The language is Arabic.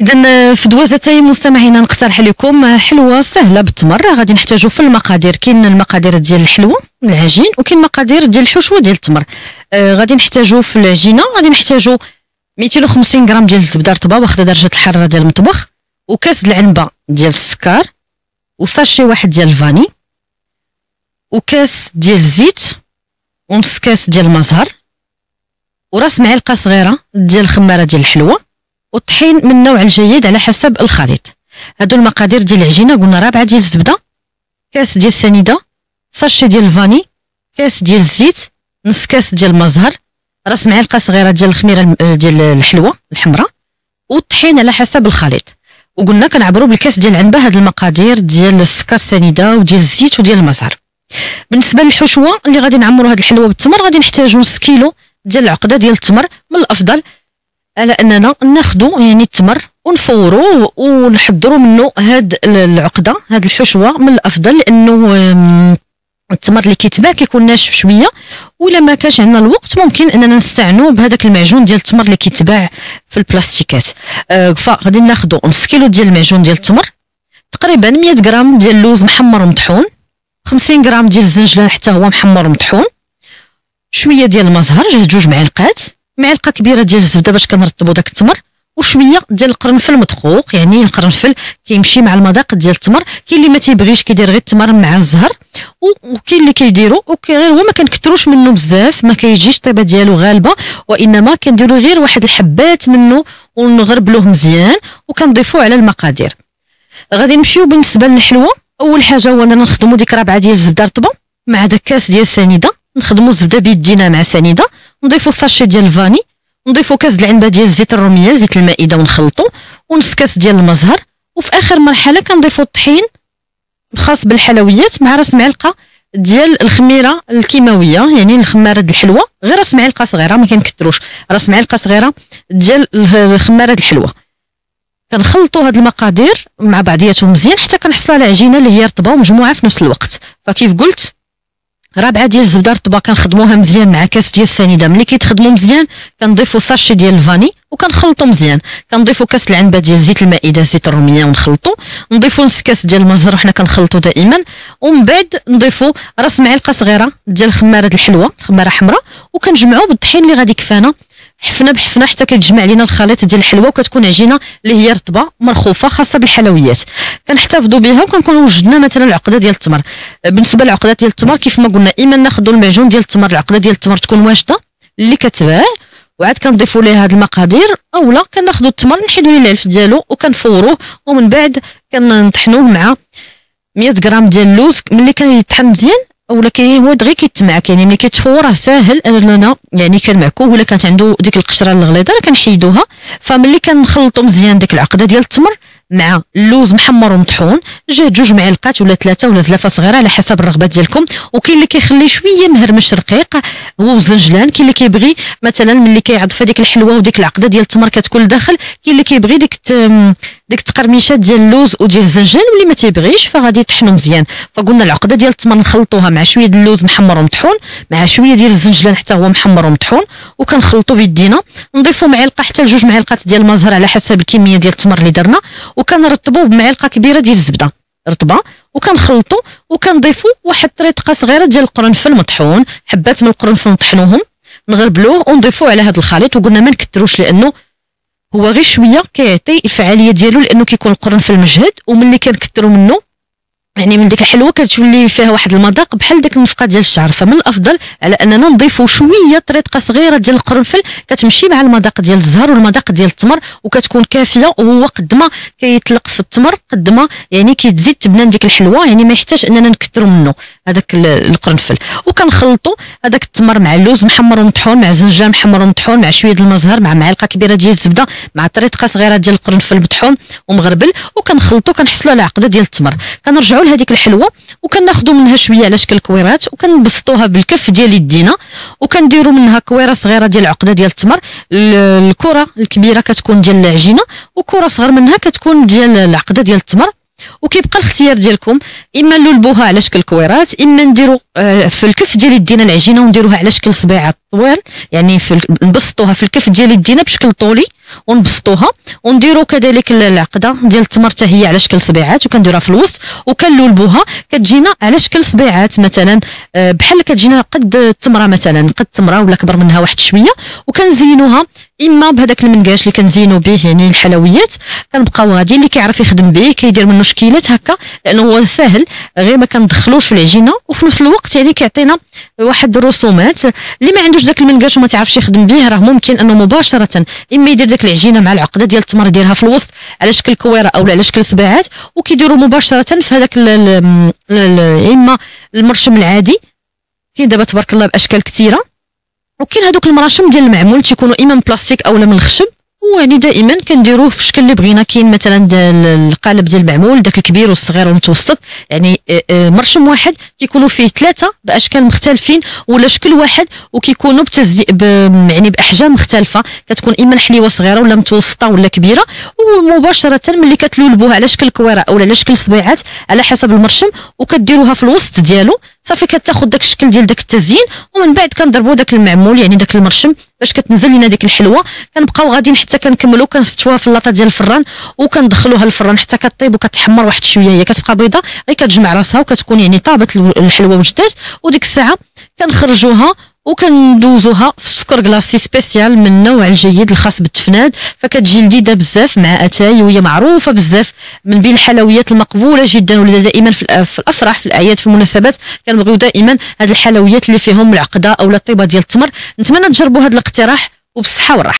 اذا في دوازتي مستمعينا نقترح لكم حلوة سهلة بالتمر. غادي نحتاجو في المقادير. كاين المقادير ديال الحلوة العجين وكاين المقادير ديال الحشوه ديال التمر. آه غادي نحتاجو في العجينة غادي نحتاجو 250 غرام ديال الزبدة رطبة واخدة درجة الحرارة ديال المطبخ وكاس العنبة ديال السكر وساشي واحد ديال الفاني وكاس ديال الزيت ونص كاس ديال المزهر وراس معلقة صغيرة ديال الخمارة ديال الحلوة. والطحين من النوع الجيد على حسب الخليط. هادو المقادير ديال العجينة قلنا رابعة ديال الزبدة كاس ديال السنيدة ساشي ديال الفاني كاس ديال الزيت نص كاس ديال المزهر راس معلقة صغيرة ديال الخميرة ديال الحلوة الحمراء والطحين على حسب الخليط. وقلنا كنعبروا بالكاس ديال العنبة هاد المقادير ديال السكر سنيدة وديال الزيت وديال المزهر. بالنسبة للحشوة اللي غادي نعمروا هاد الحلوة بالتمر غادي نحتاجوا نص كيلو ديال العقدة ديال التمر من الأفضل على أننا ناخذوا يعني التمر ونفوروا ونحضروا منه هاد العقدة هاد الحشوة من الأفضل لأنه التمر اللي كيتباع كيكون ناشف شوية ولا ما كانش عندنا الوقت ممكن أننا نستعنوا بهذاك المعجون ديال التمر اللي كيتباع في البلاستيكات. آه فغادي ناخذوا نص كيلو ديال المعجون ديال التمر تقريبا 100 غرام ديال اللوز محمر ومطحون 50 غرام ديال الزنجلان حتى هو محمر ومطحون شوية ديال المزهر جوج معلقات. معلقة كبيرة ديال الزبدة باش كنرطبوا داك التمر وشوية ديال القرنفل مدقوق يعني القرنفل كيمشي مع المذاق ديال التمر كاين اللي ما تيبغيش كيدير غير التمر مع الزهر وكاين اللي كيديروا غير هو ما كنكثروش منه بزاف ما كيجيش الطيبة ديالو غالبة وإنما كنديروا غير واحد الحبات منه ونغربلوه مزيان وكنضيفوه على المقادير. غادي نمشيو بالنسبة للحلوة أول حاجة هو أننا نخدموا ديك ربعه ديال الزبدة رطبة مع داك كاس ديال السنيده نخدموا الزبدة بيدينا مع سنيدة نضيفوا الساشي ديال الفاني نضيفوا كاس العنبة ديال الزيت الرومية زيت المائدة ونخلطوا ونص كاس ديال المزهر وفي آخر مرحلة كنضيفوا الطحين الخاص بالحلويات مع رأس معلقة ديال الخميرة الكيماوية يعني الخمارة الحلوة غير رأس معلقة صغيرة ما كنكثروش رأس معلقة صغيرة ديال الخمارة الحلوة. كنخلطوا هاد المقادير مع بعضياتهم مزيان حتى كنحصلوا على عجينة اللي هي رطبة ومجموعة في نفس الوقت. فكيف قلت رابعة ديال الزبدة رطبة كنخدموها مزيان مع كاس ديال السنيده ملي كيتخدموا مزيان كنضيفوا ساشي ديال الفاني وكنخلطوا مزيان. كنضيفوا كاس العنبة ديال زيت المائدة زيت الرومية ونخلطوا نضيفوا نص كاس ديال المزهر وحنا كنخلطوا دائما. ومن بعد نضيفوا راس معلقة صغيرة ديال خمارة الحلوة خمارة حمراء. وكنجمعوا بالطحين اللي غادي يكفانا. حفنه بحفنه حتى كيتجمع لينا الخليط ديال الحلوه وكتكون عجينة اللي هي رطبة مرخوفة خاصة بالحلويات. كنحتفظوا بها وكنكونوا وجدنا مثلا العقدة ديال التمر. بالنسبة للعقدة ديال التمر كيف ما قلنا إما ناخذوا المعجون ديال التمر العقدة ديال التمر تكون واجدة اللي كتباع وعاد كنضيفوا ليه هاد المقادير اولا كناخذوا التمر نحيدوا ليه العلف ديالو وكنفوروه ومن بعد كنطحنوه مع 100 غرام ديال اللوز ملي كيطحن مزيان ولا هو دغيا كيتمعك يعني ملي كيتفور راه ساهل اننا يعني كنمعكوه ولا كانت عنده ديك القشرة الغليظة كنحيدوها. فملي كنخلطوا مزيان ديك العقدة ديال التمر مع اللوز محمر ومطحون جاه جوج معلقات ولا ثلاثة ولا زلافة صغيرة على حسب الرغبة ديالكم. وكاين اللي كيخلي شوية مهرمش رقيق وزنجلان كاين اللي كيبغي مثلا ملي كيعضف هذيك الحلوة وديك العقدة ديال التمر كتكون لداخل كاين اللي كيبغي ديك ديك التقرميشات ديال اللوز وديال الزنجان واللي ما تيبغيش فغادي يطحنوا مزيان. فقلنا العقدة ديال التمر نخلطوها مع شوية ديال اللوز محمر ومطحون مع شوية ديال الزنجلان حتى هو محمر ومطحون وكنخلطوا بيدينا. نضيفوا معلقة حتى لجوج معالق ديال المزهر على حسب الكمية ديال التمر اللي درنا وكنرطبوا بمعلقة كبيرة ديال الزبدة. رطبة. وكنخلطوا وكنضيفوا واحد طريقة صغيرة ديال القرنفل مطحون حبات من القرنفل نطحنوهم نغربلوه ونضيفوه على هذا الخليط وقلنا ما نكثروش لأنه هو غير شوية كيعطي الفعالية ديالو لأنه كيكون القرنفل مجهد وملي كنكثروا منه يعني من ديك الحلوة كتولي فيها واحد المذاق بحال ديك النفقة ديال الشعر. فمن الأفضل على أننا نضيفوا شوية طريقة صغيرة ديال القرنفل كتمشي مع المذاق ديال الزهر والمذاق ديال التمر وكتكون كافية وهو قد ما كيطلق في التمر قد ما يعني كيتزيد تبنان ديك الحلوة يعني ما يحتاج أننا نكثروا منه هذاك القرنفل. وكنخلطوا هذاك التمر مع اللوز محمر ومطحون مع زنجان محمر ومطحون مع شوية المزهر مع معلقة كبيرة ديال الزبدة مع طريقة صغيرة ديال القرنفل مطحون ومغربل وكنخلطوا كنحصلوا على عقده ديال التمر. كنرجعوا لهذيك الحلوة وكناخذوا منها شوية على شكل كويرات وكنبسطوها بالكف ديال يدينا وكنديروا منها كويرة صغيرة ديال العقده ديال التمر. الكرة الكبيرة كتكون ديال العجينة وكرة صغر منها كتكون ديال العقدة ديال التمر. وكيبقى الاختيار ديالكم إما نلولبوها على شكل كويرات إما نديروا آه، في الكف ديال يدينا العجينة ونديروها على شكل صبيعات طوال يعني في نبسطوها في الكف ديال يدينا بشكل طولي. ونبسطوها ونديروا كذلك العقدة ديال التمر حتى هي على شكل صبيعات وكنديروها في الوسط وكنلولبوها كتجينا على شكل صبيعات مثلا آه، بحال كتجينا قد التمرة مثلا قد التمره ولا كبر منها واحد شوية وكنزينوها إما بهذاك المنقاش اللي كنزينو به يعني الحلويات كنبقاو غادي اللي كيعرف يخدم به كيدير منه شكيلات هكا لأنه هو ساهل غير ما كندخلوش في العجينة وفي نفس الوقت يعني كيعطينا واحد الرسومات اللي ما عندوش ذاك المنقاش وما تعرفش يخدم به راه ممكن أنه مباشرة إما يدير ذاك العجينه مع العقده ديال التمر يديرها في الوسط. على شكل كويرة أو على شكل سباعات وكيديروا مباشرة في هذاك إما المرشم العادي كاين دابا تبارك الله بأشكال كثيرة. وكاين هذوك المراشم ديال المعمول تيكونوا إما من بلاستيك اولا من الخشب. ويعني دائما كنديروه في الشكل اللي بغينا. كاين مثلا القالب ديال المعمول داك الكبير والصغير والمتوسط. يعني آه، آه، مرشم واحد كيكونوا فيه ثلاثة بأشكال مختلفين ولا شكل واحد وكيكونوا بتزي ب... يعني بأحجام مختلفة. كتكون اما حليوة صغيره ولا متوسطة ولا كبيرة. ومباشرة ملي كتلولبوها على شكل كويره أو على شكل صبيعات على حسب المرشم وكديروها في الوسط ديالو. صافي كتاخذ داك الشكل ديال داك التزيين ومن بعد كنضربوا داك المعمول يعني داك المرشم باش كتنزل لنا ديك الحلوة. كنبقاو غاديين حتى كنكملوا كنستوها في اللاطه ديال الفران وكندخلوها للفران حتى كطيب وكتحمر واحد شوية. هي كتبقى بيضة غير كتجمع راسها وكتكون يعني طابت الحلوة وجدات وديك الساعة كنخرجوها وكندوزوها في السكر كلاصي سبيسيال من النوع الجيد الخاص بالتفناد فكتجي لذيذة بزاف مع أتاي وهي معروفة بزاف من بين الحلويات المقبولة جدا ولا دائما في الأفراح في الأعياد في المناسبات كنبغيو دائما هذه الحلويات اللي فيهم العقدة أو الطيبة ديال التمر. نتمنى تجربوا هذا الاقتراح وبالصحة والراحة.